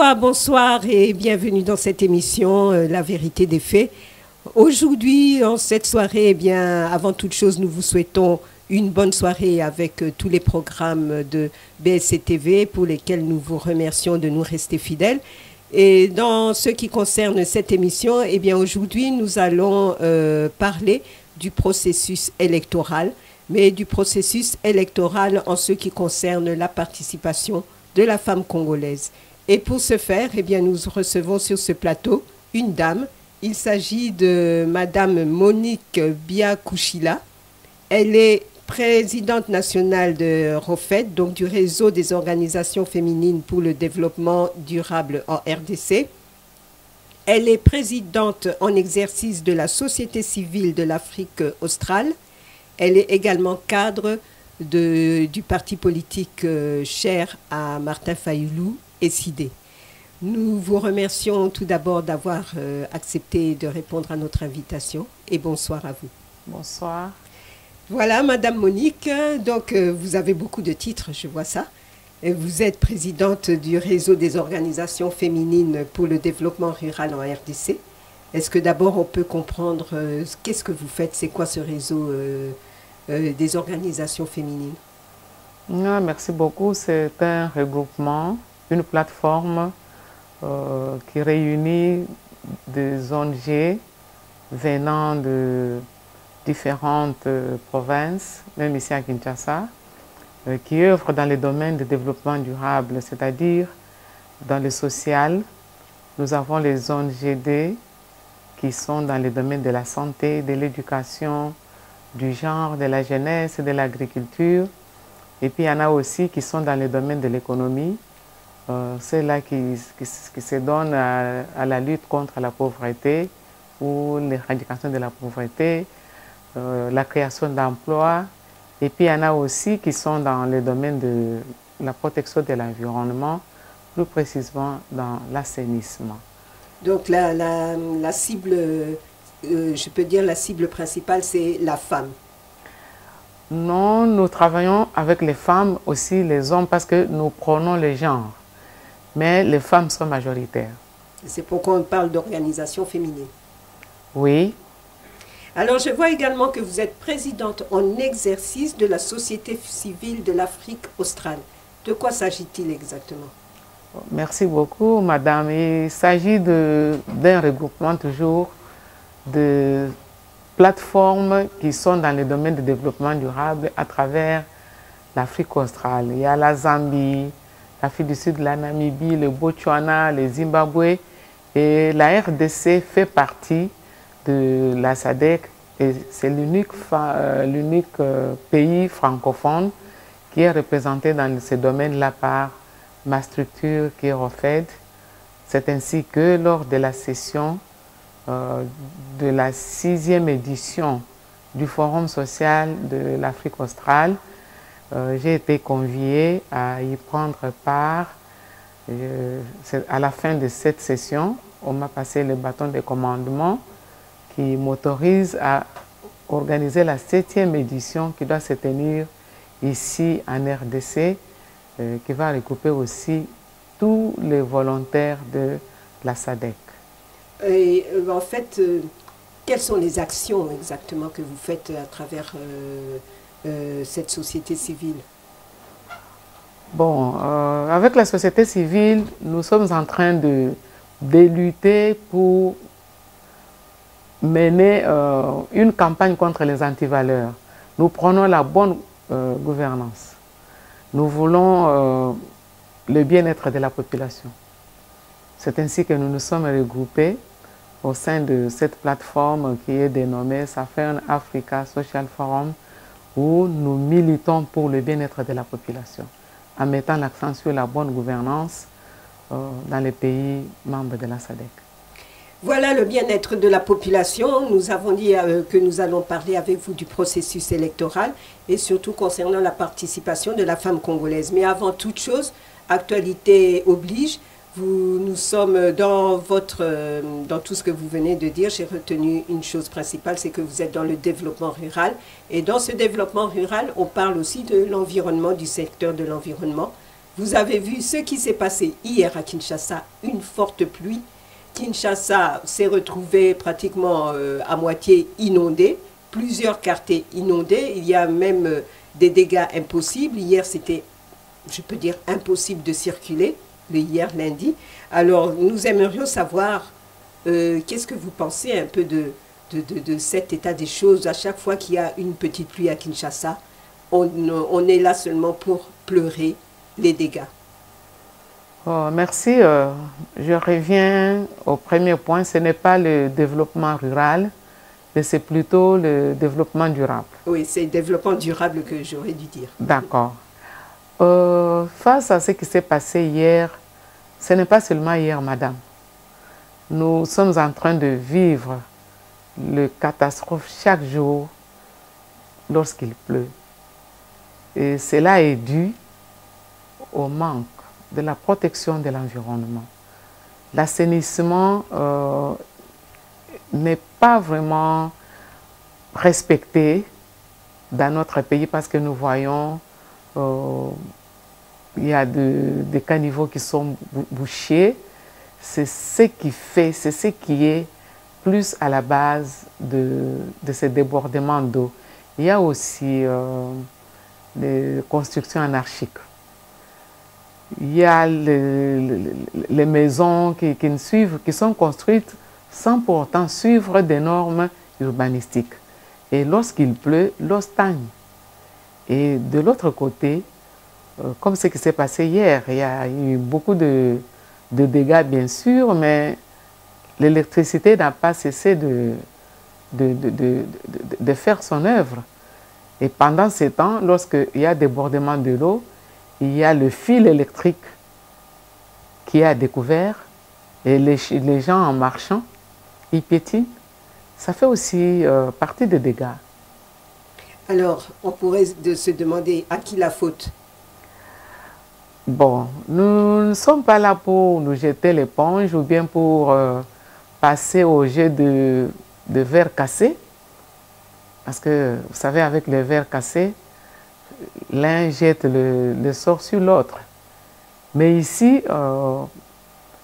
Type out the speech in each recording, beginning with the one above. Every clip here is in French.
Bonsoir et bienvenue dans cette émission euh, La vérité des faits. Aujourd'hui, en cette soirée, eh bien, avant toute chose, nous vous souhaitons une bonne soirée avec euh, tous les programmes de BSC TV pour lesquels nous vous remercions de nous rester fidèles. Et dans ce qui concerne cette émission, eh bien, aujourd'hui, nous allons euh, parler du processus électoral, mais du processus électoral en ce qui concerne la participation de la femme congolaise. Et pour ce faire, eh bien, nous recevons sur ce plateau une dame. Il s'agit de Madame Monique Biakouchila. Elle est présidente nationale de ROFED, donc du réseau des organisations féminines pour le développement durable en RDC. Elle est présidente en exercice de la Société civile de l'Afrique australe. Elle est également cadre du parti politique euh, cher à Martin Fayoulou, SID. Nous vous remercions tout d'abord d'avoir euh, accepté de répondre à notre invitation et bonsoir à vous. Bonsoir. Voilà, Madame Monique, donc euh, vous avez beaucoup de titres, je vois ça. Et vous êtes présidente du réseau des organisations féminines pour le développement rural en RDC. Est-ce que d'abord on peut comprendre euh, qu'est-ce que vous faites? C'est quoi ce réseau des organisations féminines? Ah, merci beaucoup. C'est un regroupement, une plateforme euh, qui réunit des ONG venant de différentes euh, provinces, même ici à Kinshasa, euh, qui œuvrent dans les domaines de développement durable, c'est-à-dire dans le social. Nous avons les ONGD qui sont dans les domaines de la santé, de l'éducation, du genre, de la jeunesse de l'agriculture. Et puis il y en a aussi qui sont dans les domaines de l'économie, euh, ceux-là qui, qui, qui se donnent à, à la lutte contre la pauvreté ou l'éradication de la pauvreté, euh, la création d'emplois. Et puis il y en a aussi qui sont dans le domaine de la protection de l'environnement, plus précisément dans l'assainissement. Donc la, la, la cible, euh, je peux dire la cible principale, c'est la femme. Non, nous travaillons avec les femmes aussi, les hommes, parce que nous prenons les genres. Mais les femmes sont majoritaires. C'est pourquoi on parle d'organisation féminine. Oui, Alors je vois également que vous êtes présidente en exercice de la Société civile de l'Afrique australe. De quoi s'agit-il exactement? Merci beaucoup, madame. Il s'agit de- d'un regroupement toujours de plateformes qui sont dans le domaine du développement durable à travers l'Afrique australe. Il y a la Zambie, l'Afrique du Sud, la Namibie, le Botswana, le Zimbabwe. Et la RDC fait partie de la SADC et c'est l'unique euh, euh, pays francophone qui est représenté dans ce domaine-là par ma structure qui est ROFED. C'est ainsi que lors de la session euh, de la sixième édition du Forum social de l'Afrique australe, euh, j'ai été conviée à y prendre part. Euh, à la fin de cette session, on m'a passé le bâton de commandement qui m'autorise à organiser la septième édition qui doit se tenir ici en RDC, euh, qui va regrouper aussi tous les volontaires de la SADC. Et en fait, quelles sont les actions exactement que vous faites à travers euh, cette société civile Bon, euh, avec la société civile, nous sommes en train de, lutter pour mener euh, une campagne contre les antivaleurs. Nous prenons la bonne gouvernance. Nous voulons le bien-être de la population. C'est ainsi que nous nous sommes regroupés au sein de cette plateforme qui est dénommée Safern Africa Social Forum, nous militons pour le bien-être de la population, en mettant l'accent sur la bonne gouvernance euh, dans les pays membres de la SADC. Voilà le bien-être de la population. Nous avons dit euh, que nous allons parler avec vous du processus électoral et surtout concernant la participation de la femme congolaise. Mais avant toute chose, actualité oblige. Nous sommes dans votre, euh, dans tout ce que vous venez de dire. J'ai retenu une chose principale, c'est que vous êtes dans le développement rural. Et dans ce développement rural, on parle aussi de l'environnement, du secteur de l'environnement. Vous avez vu ce qui s'est passé hier à Kinshasa, une forte pluie. Kinshasa s'est retrouvé pratiquement euh, à moitié inondé, plusieurs quartiers inondés. Il y a même euh, des dégâts impossibles. Hier, c'était, je peux dire, impossible de circuler, le hier lundi. Alors, nous aimerions savoir euh, qu'est-ce que vous pensez un peu de, de, de- de cet état des choses à chaque fois qu'il y a une petite pluie à Kinshasa. On, on est là seulement pour pleurer les dégâts. Oh, merci. euh, je reviens au premier point. Ce n'est pas le développement rural, mais c'est plutôt le développement durable. Oui, c'est le développement durable que j'aurais dû dire. D'accord. Euh, face à ce qui s'est passé hier, ce n'est pas seulement hier, madame. Nous sommes en train de vivre le catastrophe chaque jour lorsqu'il pleut. Et cela est dû au manque de la protection de l'environnement. L'assainissement euh, n'est pas vraiment respecté dans notre pays parce que nous voyons il y a de- des caniveaux qui sont bou- bouchés. C'est ce qui fait, c'est ce qui est plus à la base de, de ces débordements d'eau. Il y a aussi euh, les constructions anarchiques. Il y a le- le- les maisons qui, qui ne suivent, qui sont construites sans pour autant suivre des normes urbanistiques. Et lorsqu'il pleut, l'eau stagne. Et de l'autre côté, euh, comme ce qui s'est passé hier, il y a eu beaucoup de, dégâts, bien sûr, mais l'électricité n'a pas cessé de, faire son œuvre. Et pendant ce temps, lorsqu'il y a débordement de l'eau, il y a le fil électrique qui est découvert et les gens en marchant, ils piétinent. Ça fait aussi euh, partie des dégâts. Alors, on pourrait se demander à qui la faute? Bon, nous ne sommes pas là pour nous jeter l'éponge ou bien pour euh, passer au jet de, verre cassé. Parce que, vous savez, avec les verres cassés, l'un jette le, le sort sur l'autre. Mais ici, euh,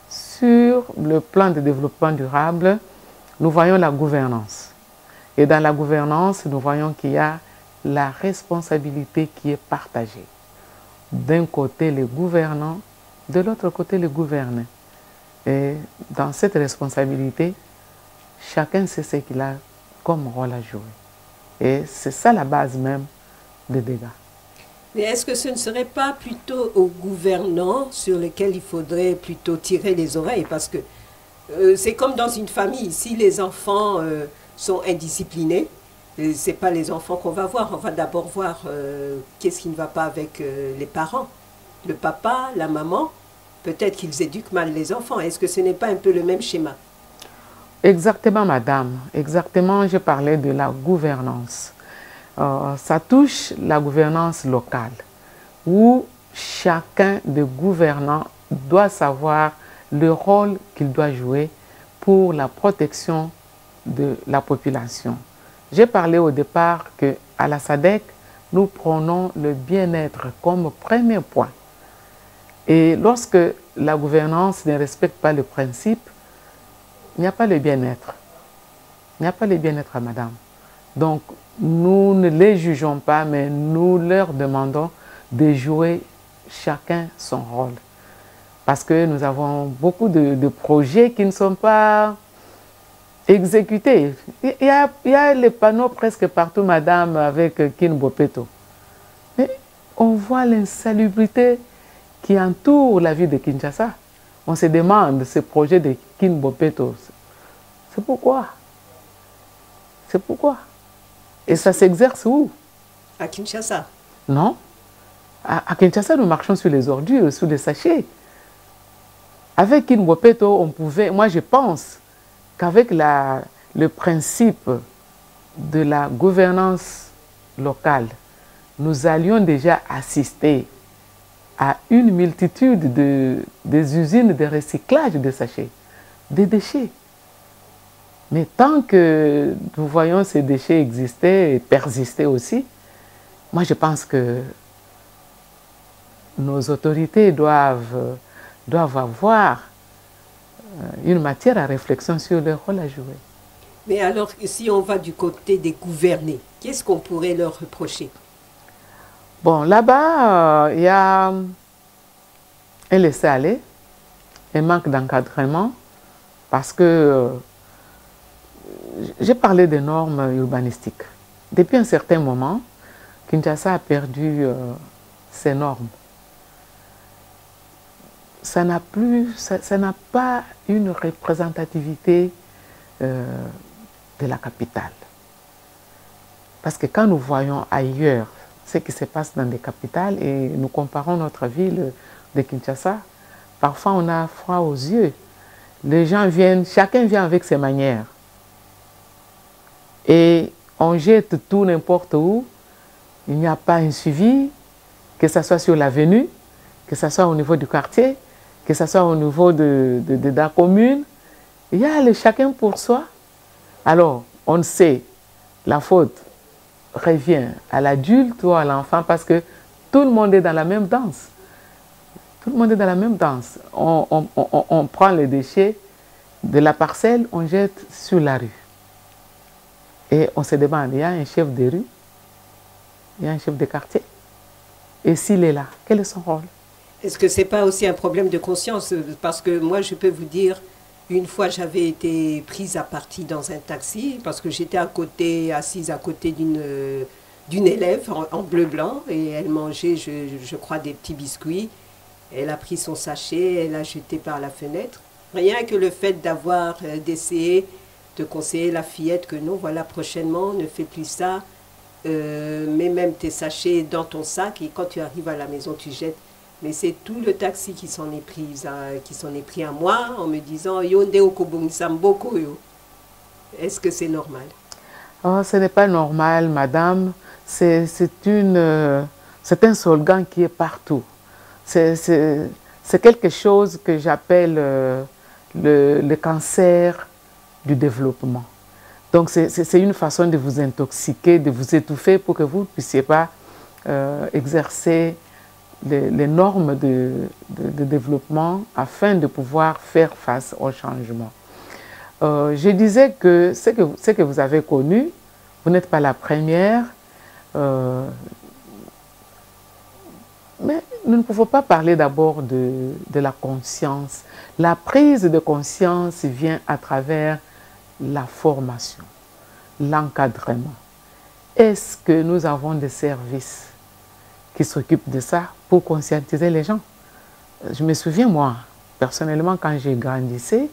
sur le plan de développement durable, nous voyons la gouvernance. Et dans la gouvernance, nous voyons qu'il y a la responsabilité qui est partagée d'un côté les gouvernants, de l'autre côté les gouvernés. Et dans cette responsabilité, chacun sait ce qu'il a comme rôle à jouer. Et c'est ça la base même des dégâts. Mais est-ce que ce ne serait pas plutôt aux gouvernants sur lesquels il faudrait plutôt tirer les oreilles? Parce que euh, c'est comme dans une famille. Si les enfants euh, sont indisciplinés, c'est pas les enfants qu'on va voir. On va d'abord voir euh, qu'est-ce qui ne va pas avec euh, les parents. Le papa, la maman, peut-être qu'ils éduquent mal les enfants. Est-ce que ce n'est pas un peu le même schéma? Exactement, madame. Exactement, je parlais de la gouvernance. Euh, ça touche la gouvernance locale, où chacun des gouvernants doit savoir le rôle qu'il doit jouer pour la protection de la population. J'ai parlé au départ que à la SADEC, nous prenons le bien-être comme premier point. Et lorsque la gouvernance ne respecte pas le principe, il n'y a pas le bien-être. Il n'y a pas le bien-être madame. Donc, nous ne les jugeons pas, mais nous leur demandons de jouer chacun son rôle. Parce que nous avons beaucoup de projets qui ne sont pas exécutés. Il y, a, il y a les panneaux presque partout, madame, avec Kin Bopeto. Mais on voit l'insalubrité qui entoure la ville de Kinshasa. On se demande ce projet de Kin Bopeto. C'est pourquoi? C'est pourquoi? Et ça s'exerce où? À Kinshasa. Non. À, à Kinshasa, nous marchons sur les ordures, sur les sachets. Avec Kinbopeto, on pouvait, moi je pense qu'avec le principe de la gouvernance locale, nous allions déjà assister à une multitude de, des usines de recyclage de sachets, des déchets. Mais tant que nous voyons ces déchets exister et persister aussi, moi je pense que nos autorités doivent avoir une matière à réflexion sur leur rôle à jouer. Mais alors, si on va du côté des gouvernés, qu'est-ce qu'on pourrait leur reprocher? Bon, là-bas, il y a un laisser-aller, un manque d'encadrement, parce que j'ai parlé des normes urbanistiques. Depuis un certain moment, Kinshasa a perdu euh, ses normes. Ça n'a plus, ça n'a pas une représentativité euh, de la capitale. Parce que quand nous voyons ailleurs ce qui se passe dans des capitales et nous comparons notre ville de Kinshasa, parfois on a froid aux yeux. Les gens viennent, chacun vient avec ses manières. Et on jette tout n'importe où. Il n'y a pas un suivi, que ce soit sur l'avenue, que ce soit au niveau du quartier, que ce soit au niveau de, de, la commune. Il y a le chacun pour soi. Alors, on sait, la faute revient à l'adulte ou à l'enfant parce que tout le monde est dans la même danse. Tout le monde est dans la même danse. On, on, on, on prend les déchets de la parcelle, on jette sur la rue. Et on se demande, il y a un chef de rue, il y a un chef de quartier? Et s'il est là, quel est son rôle? Est-ce que ce n'est pas aussi un problème de conscience? Parce que moi, je peux vous dire, une fois, j'avais été prise à partie dans un taxi parce que j'étais assise à côté d'une d'une élève en, bleu-blanc et elle mangeait, je, crois, des petits biscuits. Elle a pris son sachet, elle a jeté par la fenêtre. Rien que le fait d'avoir euh, d'essayer de conseiller la fillette que non, voilà, prochainement, ne fais plus ça, euh, mets même tes sachets dans ton sac et quand tu arrives à la maison, tu jettes. Mais c'est tout le taxi qui s'en est pris, à moi en me disant Yonde Samboko yo. Est-ce que c'est normal? Oh, Ce n'est pas normal, madame. C'est une euh, c'est un slogan qui est partout. C'est quelque chose que j'appelle euh, le, le cancer du développement. Donc c'est une façon de vous intoxiquer, de vous étouffer pour que vous ne puissiez pas euh, exercer les, normes de, développement afin de pouvoir faire face au changement. Euh, je disais que ce, que ce que vous avez connu, vous n'êtes pas la première, euh, mais nous ne pouvons pas parler d'abord de, de la conscience. La prise de conscience vient à travers la formation, l'encadrement. Est-ce que nous avons des services qui s'occupent de ça? Pour conscientiser les gens Je me souviens, moi, personnellement, quand j'ai grandissé,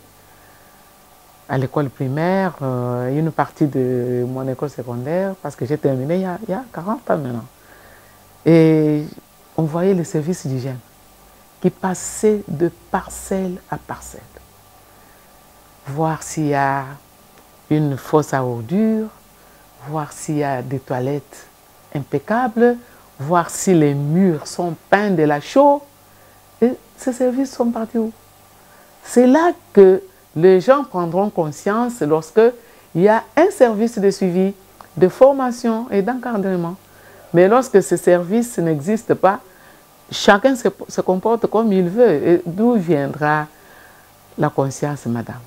à l'école primaire, euh, une partie de mon école secondaire, parce que j'ai terminé il y, a, il y, a, 40 ans maintenant. Et on voyait les services d'hygiène qui passaient de parcelle à parcelle. Voir s'il y a une fosse à ordures, voir s'il y a des toilettes impeccables, voir si les murs sont peints de la chaux. Ces services sont partis où? C'est là que les gens prendront conscience lorsque il y a un service de suivi, de formation et d'encadrement. Mais lorsque ce service n'existe pas, chacun se, se comporte comme il veut. Et d'où viendra la conscience, madame?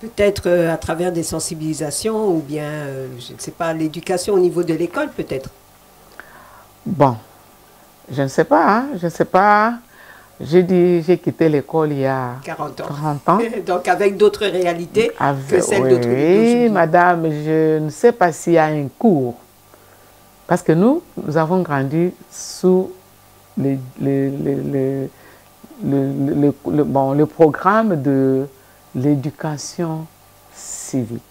Peut-être euh, à travers des sensibilisations ou bien, euh, je ne sais pas, l'éducation au niveau de l'école peut-être Bon, je ne sais pas, hein, je ne sais pas. J'ai dit, j'ai quitté l'école il y a 40 ans. Donc avec d'autres réalités que celles d'autres Oui, madame, je ne sais pas s'il y a un cours. Parce que nous, nous avons grandi sous le, bon, le programme de l'éducation civique,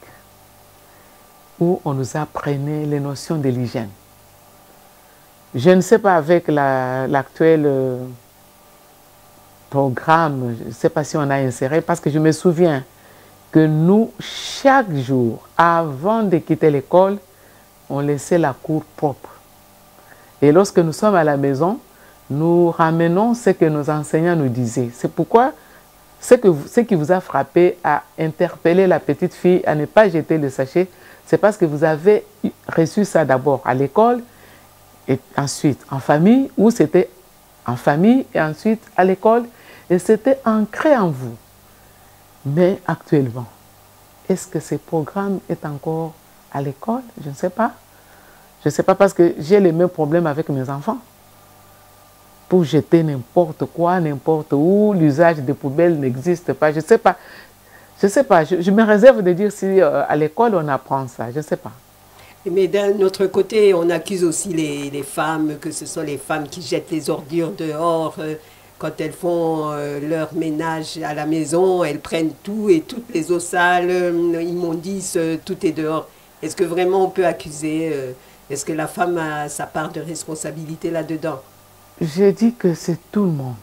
où on nous apprenait les notions de l'hygiène. Je ne sais pas avec l'actuel euh, programme, je ne sais pas si on a inséré, parce que je me souviens que nous, chaque jour, avant de quitter l'école, on laissait la cour propre. Et lorsque nous sommes à la maison, nous ramenons ce que nos enseignants nous disaient. C'est pourquoi ce, ce qui vous a frappé à interpeller la petite fille à ne pas jeter le sachet, c'est parce que vous avez reçu ça d'abord à l'école et ensuite en famille où c'était en famille et ensuite à l'école. Et c'était ancré en vous. Mais actuellement, est-ce que ce programme est encore à l'école? Je ne sais pas. Je ne sais pas parce que j'ai les mêmes problèmes avec mes enfants. Pour jeter n'importe quoi, n'importe où, l'usage des poubelles n'existe pas. Je ne sais pas. Je ne sais pas. Je, me réserve de dire si euh, à l'école on apprend ça. Je ne sais pas. Mais d'un autre côté, on accuse aussi les, femmes, que ce soit les femmes qui jettent les ordures dehors. Euh, quand elles font euh, leur ménage à la maison, elles prennent tout et toutes les eaux sales, immondices, tout est dehors. Est-ce que vraiment on peut accuser est-ce que la femme a sa part de responsabilité là-dedans? Je dis que c'est tout le monde.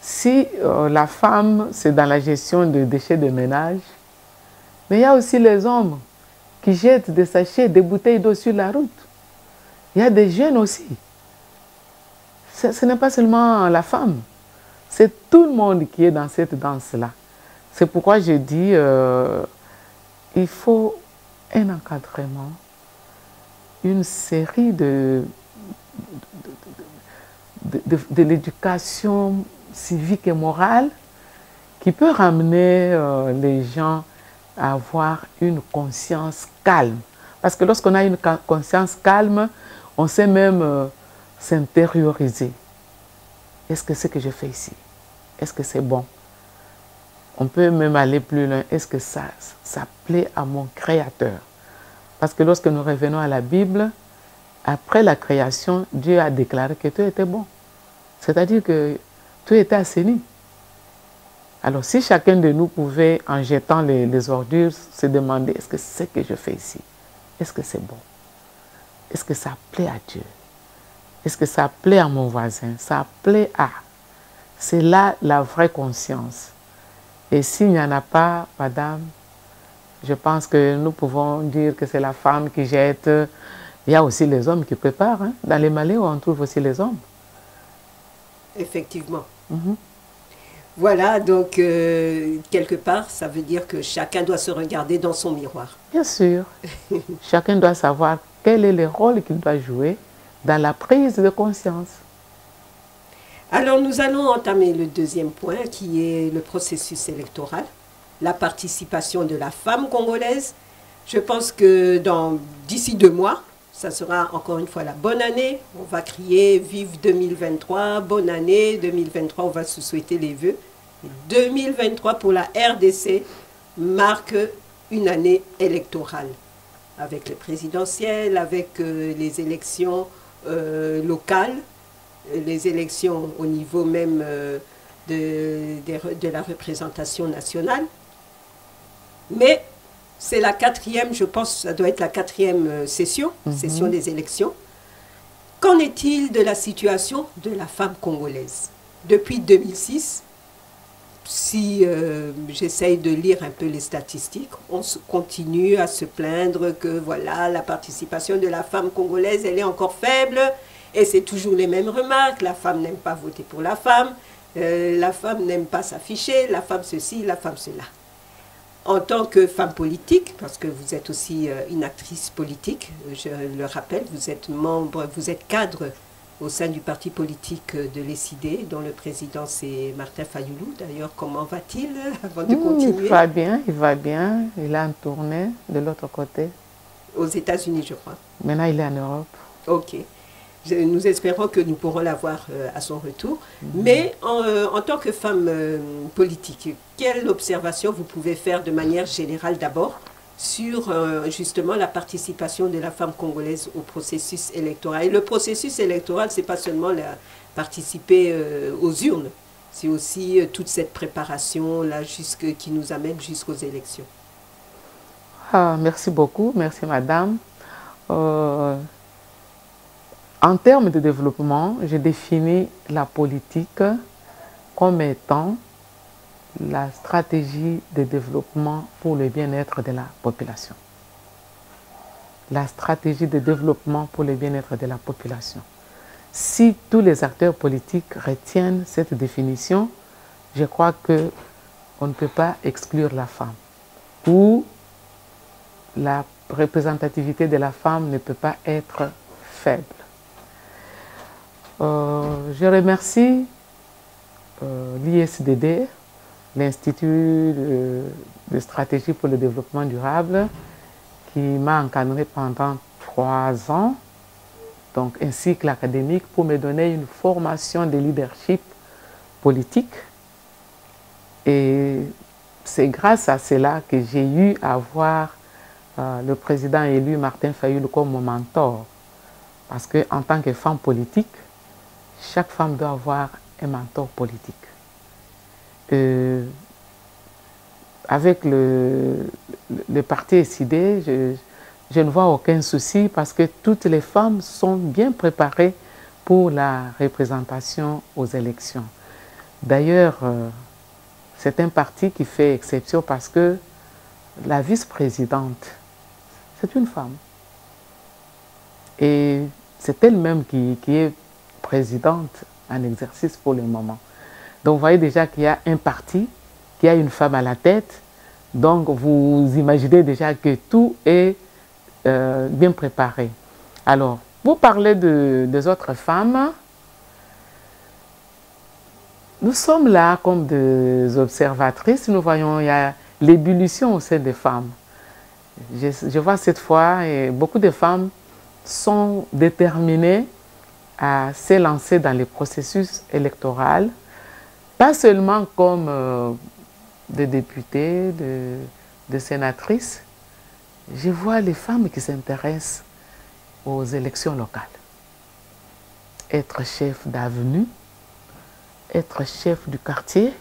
Si euh, la femme, c'est dans la gestion des déchets de ménage, mais il y a aussi les hommes qui jettent des sachets, des bouteilles d'eau sur la route. Il y a des jeunes aussi. Ce, n'est pas seulement la femme, c'est tout le monde qui est dans cette danse-là. C'est pourquoi je dis, euh, il faut un encadrement une série de, de, l'éducation civique et morale qui peut ramener euh, les gens à avoir une conscience calme. Parce que lorsqu'on a une conscience calme, on sait même euh, s'intérioriser. Est-ce que ce que je fais ici, est-ce que c'est bon? On peut même aller plus loin. Est-ce que ça, ça plaît à mon Créateur? Parce que lorsque nous revenons à la Bible, après la création, Dieu a déclaré que tout était bon. C'est-à-dire que tout était assaini. Alors si chacun de nous pouvait, en jetant les, ordures, se demander, est-ce que ce que je fais ici, est-ce que c'est bon? Est-ce que ça plaît à Dieu? Est-ce que ça plaît à mon voisin? Ça plaît à... C'est là la vraie conscience. Et s'il n'y en a pas, madame, je pense que nous pouvons dire que c'est la femme qui jette. Il y a aussi les hommes qui préparent. Hein. Dans les malais, on trouve aussi les hommes. Effectivement. Mhm. Voilà, donc euh, quelque part, ça veut dire que chacun doit se regarder dans son miroir. Bien sûr. chacun doit savoir quel est le rôle qu'il doit jouer dans la prise de conscience. Alors nous allons entamer le deuxième point qui est le processus électoral la participation de la femme congolaise. Je pense que d'ici deux mois, ça sera encore une fois la bonne année. On va crier Vive 2023, bonne année 2023, on va se souhaiter les vœux. 2023 pour la RDC marque une année électorale avec les présidentielles, avec euh, les élections euh, locales, les élections au niveau même euh, de la représentation nationale. Mais c'est la quatrième, je pense, ça doit être la quatrième euh, session, mhm. session des élections. Qu'en est-il de la situation de la femme congolaise Depuis 2006, si euh, j'essaye de lire un peu les statistiques, on continue à se plaindre que voilà, la participation de la femme congolaise, elle est encore faible, et c'est toujours les mêmes remarques. La femme n'aime pas voter pour la femme, euh, la femme n'aime pas s'afficher, la femme ceci, la femme cela en tant que femme politique, parce que vous êtes aussi euh, une actrice politique, je le rappelle, vous êtes membre, vous êtes cadre au sein du parti politique de l'ECID, dont le président c'est Martin Fayoulou. D'ailleurs, comment va-t-il avant de continuer? Il va bien, il va bien. Il a un tournée de l'autre côté. Aux États-Unis, je crois. Maintenant, il est en Europe. Ok nous espérons que nous pourrons l'avoir euh, à son retour. Mhm. Mais euh, en, tant que femme euh, politique, quelle observation vous pouvez faire de manière générale d'abord sur justement la participation de la femme congolaise au processus électoral? Et le processus électoral, c'est pas seulement la, participer aux urnes, c'est aussi toute cette préparation là jusque, qui nous amène jusqu'aux élections. Ah, merci beaucoup, merci madame. En termes de développement, je définis la politique comme étant la stratégie de développement pour le bien-être de la population. La stratégie de développement pour le bien-être de la population. Si tous les acteurs politiques retiennent cette définition, je crois que on ne peut pas exclure la femme ou la représentativité de la femme ne peut pas être faible. Euh, je remercie euh, l'ISDD, l'Institut de, stratégie pour le développement durable, qui m'a encadré pendant trois ans, donc un cycle académique pour me donner une formation de leadership politique. Et c'est grâce à cela que j'ai eu à voir euh, le président élu Martin Fayoul comme mon mentor. Parce qu'en tant que femme politique, chaque femme doit avoir un mentor politique. Euh, avec le, parti SID, je, je, ne vois aucun souci parce que toutes les femmes sont bien préparées pour la représentation aux élections. D'ailleurs, euh, c'est un parti qui fait exception parce que la vice-présidente, c'est une femme. Et c'est elle-même qui, qui, est présidente en exercice pour le moment. Donc vous voyez déjà qu'il y a un parti, qui a une femme à la tête. Donc vous imaginez déjà que tout est euh, bien préparé. Alors, vous parlez de, des autres femmes. Nous sommes là comme des observatrices. Nous voyons, il y a l'ébullition au sein des femmes. Je, vois cette fois, beaucoup de femmes sont déterminées à s'élancer dans les processus électoraux, pas seulement comme euh, des députés, de, de sénatrices. Je vois les femmes qui s'intéressent aux élections locales. Être chef d'avenue, être chef du quartier,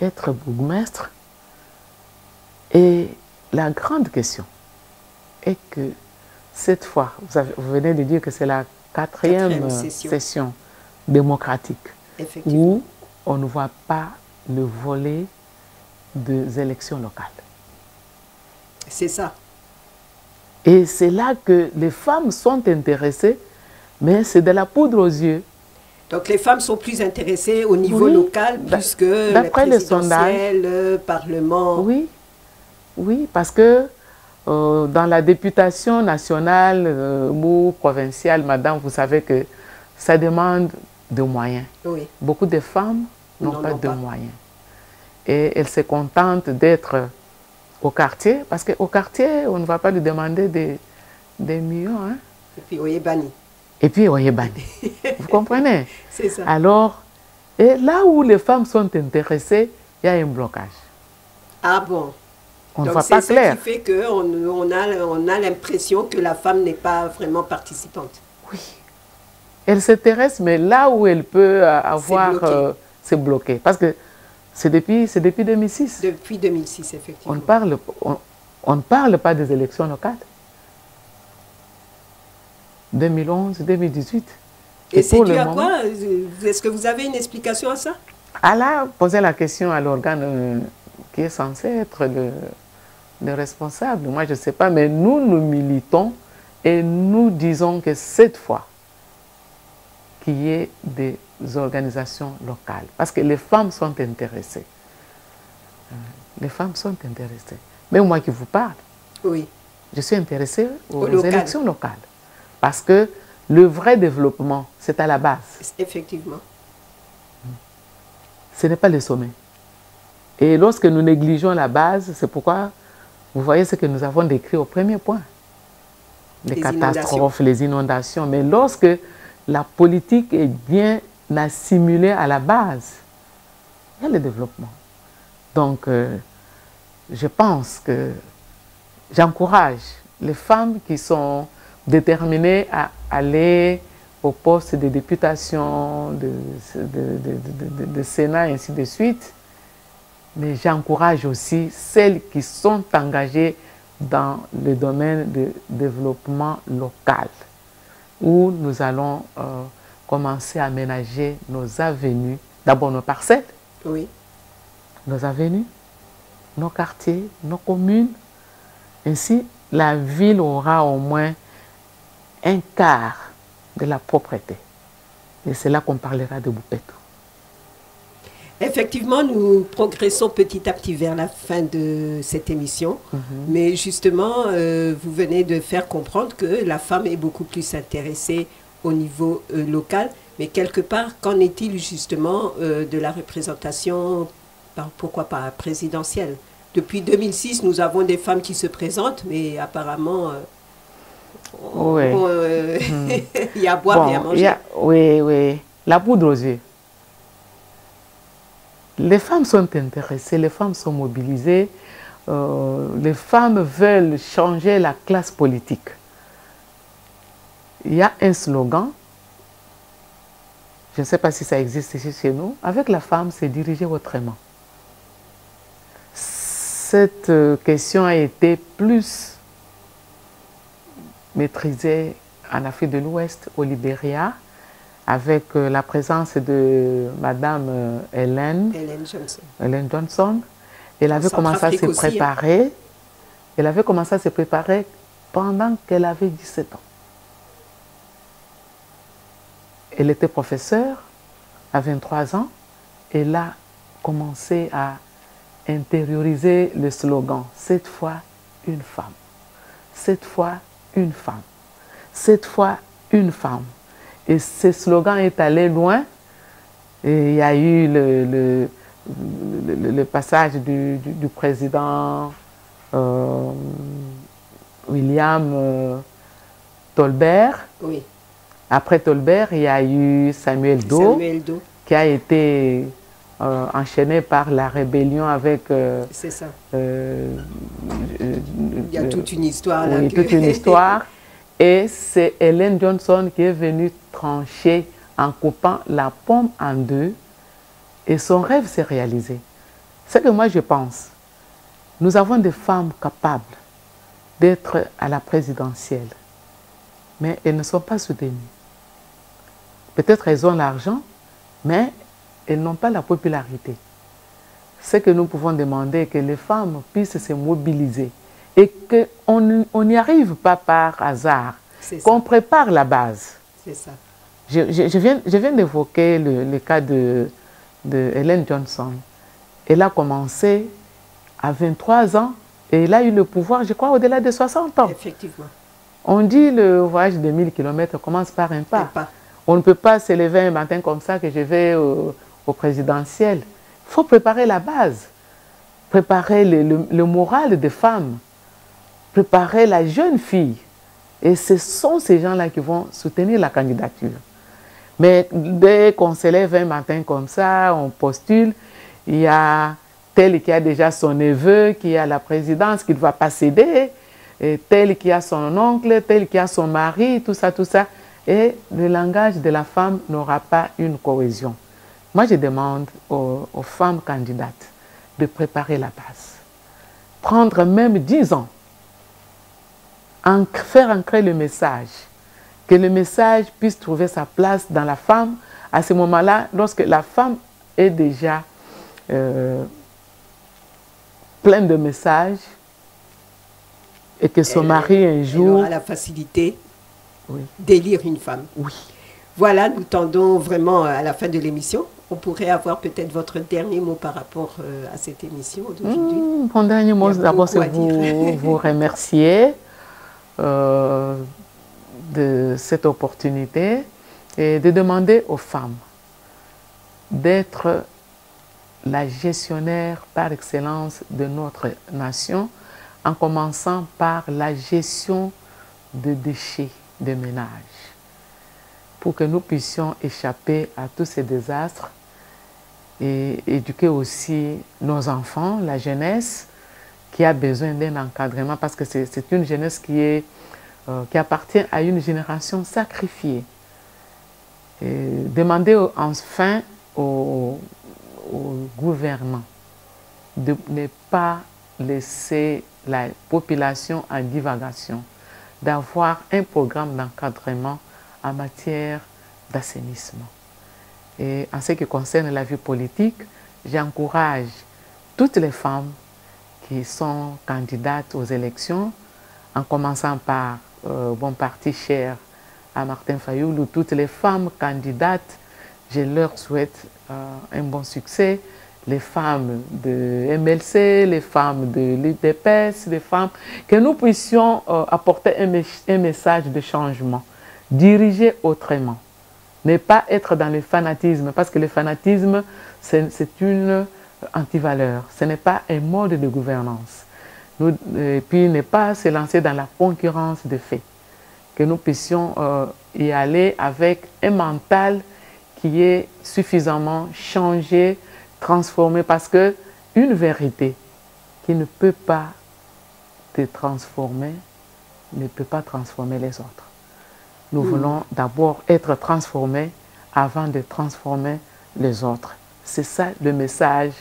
être bourgmestre. Et la grande question est que cette fois, vous, venez de dire que c'est la quatrième, quatrième session. session. démocratique où on ne voit pas le volet des élections locales. C'est ça. Et c'est là que les femmes sont intéressées, mais c'est de la poudre aux yeux. Donc les femmes sont plus intéressées au niveau oui, local plus que d'après les sondages, le Parlement. Oui, oui, parce que euh, dans la députation nationale euh, ou provinciale, madame, vous savez que ça demande de moyens. Oui. Beaucoup de femmes n'ont pas de pas. moyens. Et elles se contentent d'être au quartier, parce qu'au quartier, on ne va pas lui demander des, des millions. Hein? Et puis Oyebani. Et puis Oyebani. vous comprenez? C'est ça. Alors, et là où les femmes sont intéressées, il y a un blocage. Ah bon? On ne Donc voit pas c'est clair. ça qui fait qu'on on a, on a l'impression que la femme n'est pas vraiment participante. Oui. Elle s'intéresse, mais là où elle peut avoir... C'est bloqué. Euh, bloqué. Parce que c'est depuis, depuis 2006. Depuis 2006, effectivement. On, parle, on, on ne parle pas des élections locales. 2011, 2018. Et, Et c'est dû à quoi? Est-ce que vous avez une explication à ça? Là, poser la question à l'organe qui est censé être le, le responsable. Moi, je ne sais pas, mais nous, nous militons et nous disons que cette fois, qu'il y ait des organisations locales. Parce que les femmes sont intéressées. Les femmes sont intéressées. Même moi qui vous parle, oui. je suis intéressée aux, Au local. élections locales. Parce que le vrai développement, c'est à la base. Effectivement. Ce n'est pas le sommet. Et lorsque nous négligeons la base, c'est pourquoi vous voyez ce que nous avons décrit au premier point. Les, Les catastrophes, inondations. les inondations. Mais lorsque la politique est bien assimilée à la base, il y a le développement. Donc, euh, je pense que j'encourage les femmes qui sont déterminées à aller au poste de députation, de, de, de, de Sénat, et ainsi de suite. Mais j'encourage aussi celles qui sont engagées dans le domaine du développement local, où nous allons euh, commencer à aménager nos avenues, d'abord nos parcelles, oui. nos avenues, nos quartiers, nos communes. Ainsi, la ville aura au moins un quart de la propreté. Et c'est là qu'on parlera de Boupetou. Effectivement, nous progressons petit à petit vers la fin de cette émission. Mhm. Mais justement, euh, vous venez de faire comprendre que la femme est beaucoup plus intéressée au niveau euh, local. Mais quelque part, qu'en est-il justement euh, de la représentation, pourquoi pas présidentielle? Depuis 2006, nous avons des femmes qui se présentent, mais apparemment, euh, il y a à boire et à manger. oui, oui. La poudre aux yeux. Les femmes sont intéressées, les femmes sont mobilisées, euh, les femmes veulent changer la classe politique. Il y a un slogan, je ne sais pas si ça existe ici chez nous, avec la femme, c'est diriger autrement. Cette euh, question a été plus maîtrisée en Afrique de l'Ouest, au Libéria, avec euh, la présence de Madame euh, Hélène, Johnson. Hélène Johnson. Elle avait commencé à se hein. préparer. Elle avait commencé à se préparer pendant qu'elle avait 17 ans. Elle était professeure à 23 ans. Elle a commencé à intérioriser le slogan Cette fois, une femme. Cette fois, une femme. Cette fois, une femme. Et ce slogan est allé loin. Et il y a eu le, le, passage du, président euh, William euh, Tolbert. Oui. Après Tolbert, il y a eu Samuel Doe, qui a été euh, enchaîné par la rébellion avec... C'est ça. il y a toute une histoire là. Oui, toute une histoire. Et c'est Hélène Johnson qui est venue trancher en coupant la pomme en deux et son rêve s'est réalisé. C'est que moi je pense, nous avons des femmes capables d'être à la présidentielle, mais elles ne sont pas soutenues. Peut-être elles ont l'argent, mais elles n'ont pas la popularité. Ce que nous pouvons demander, que les femmes puissent se mobiliser et qu'on n'y arrive pas par hasard, qu'on prépare la base. C'est ça. Je, viens, je viens d'évoquer le, cas de, de Hélène Johnson. Elle a commencé à 23 ans et elle a eu le pouvoir, je crois, au-delà de 60 ans. Effectivement. On dit le voyage de 1000 km commence par un pas. On ne peut pas se lever un matin comme ça que je vais au, présidentiel. Il faut préparer la base, préparer le moral des femmes, préparer la jeune fille. Et ce sont ces gens-là qui vont soutenir la candidature. Mais dès qu'on se lève un matin comme ça, on postule, il y a tel qui a déjà son neveu, qui a la présidence, qui ne va pas céder, et tel qui a son oncle, tel qui a son mari, tout ça, tout ça. Et le langage de la femme n'aura pas une cohésion. Moi, je demande aux, aux femmes candidates de préparer la base. Prendre même 10 ans. Faire ancrer le message que le message puisse trouver sa place dans la femme à ce moment-là, lorsque la femme est déjà euh, pleine de messages et que son mari un jour... aura la facilité d'élire une femme. Oui. Voilà, nous tendons vraiment à la fin de l'émission. On pourrait avoir peut-être votre dernier mot par rapport euh, à cette émission d'aujourd'hui. Mmh, mon dernier mot, d'abord, c'est vous, vous remercier. Euh, de cette opportunité et de demander aux femmes d'être la gestionnaire par excellence de notre nation, en commençant par la gestion de déchets de ménage, pour que nous puissions échapper à tous ces désastres et éduquer aussi nos enfants, la jeunesse, qui a besoin d'un encadrement, parce que c'est une jeunesse qui est euh, qui appartient à une génération sacrifiée. Et demander enfin aux, gouvernants de ne pas laisser la population en divagation, d'avoir un programme d'encadrement en matière d'assainissement. Et en ce qui concerne la vie politique, j'encourage toutes les femmes qui sont candidates aux élections, en commençant par euh, bon parti cher à Martin Fayoulou, toutes les femmes candidates, je leur souhaite euh, un bon succès. Les femmes de MLC, les femmes de l'UDPS, les femmes, que nous puissions euh, apporter un, un, message de changement, diriger autrement. Ne pas être dans le fanatisme, parce que le fanatisme, c'est une antivaleur. Ce n'est pas un mode de gouvernance. et puis ne pas se lancer dans la concurrence des faits. Que nous puissions euh, y aller avec un mental qui est suffisamment changé, transformé, parce que une vérité qui ne peut pas te transformer ne peut pas transformer les autres. Nous hmm. voulons d'abord être transformés avant de transformer les autres. C'est ça le message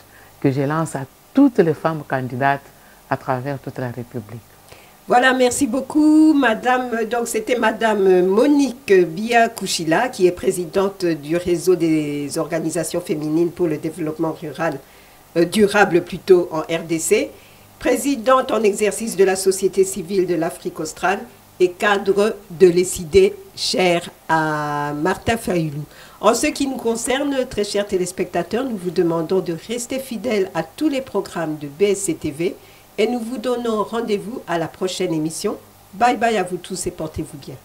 que je lance à toutes les femmes candidates à travers toute la République. Voilà, merci beaucoup, Madame. Donc, c'était Madame Monique Bia Kouchila, qui est présidente du réseau des organisations féminines pour le développement rural, euh, durable plutôt en RDC, présidente en exercice de la société civile de l'Afrique australe et cadre de l'ECID, cher à Martha Fayoulou. En ce qui nous concerne, très chers téléspectateurs, nous vous demandons de rester fidèles à tous les programmes de BSC TV et nous vous donnons rendez-vous à la prochaine émission. Bye bye à vous tous et portez-vous bien.